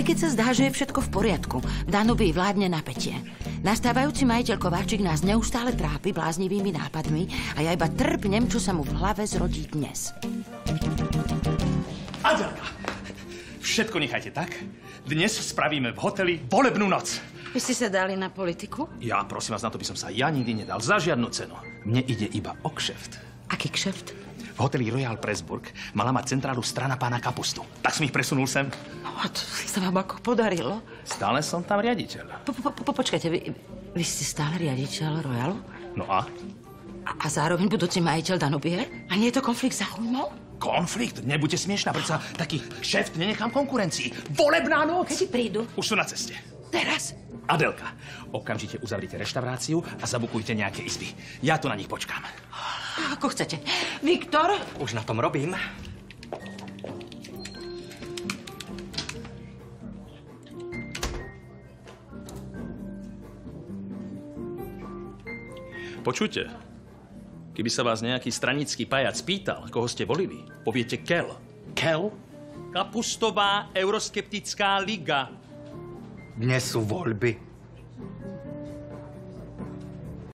Aj keď sa zdá, že je všetko v poriadku, v Danubii vládne napätie. Nastávajúci majiteľ Kováčik nás neustále trápi bláznivými nápadmi a ja iba trpnem, čo sa mu v hlave zrodí dnes. Adelka, všetko nechajte tak. Dnes spravíme v hoteli volebnú noc. Vy ste sa dali na politiku? Ja, prosím vás, na to by som sa ja nikdy nedal. Za žiadnu cenu. Mne ide iba o kšeft. Aký kšeft? V hoteli Royal Pressburg mala mať centrálu strana pána Kapustu. Tak som ich presunul sem. No a to sa vám ako podarilo. Stále som tam riaditeľ. Po, po, po, počkajte, vy, vy ste stále riaditeľ Royalu? No a? A, a zároveň budúci majiteľ Danubie? A nie je to konflikt záujmov? Konflikt? Nebuďte smiešná, predsa taký kšeft nenechám konkurencii. Volebná noc! Kedy prídu? Už sú na ceste. Teraz? Adelka, okamžite uzavrite reštauráciu a zabukujte nejaké izby. Ja tu na nich počkám. Ako chcete. Viktor? Už na tom robím. Počujte, keby sa vás nejaký stranický pajac pýtal, koho ste volili, poviete Kel. Kel? Kapustová euroskeptická liga. Dnes sú voľby.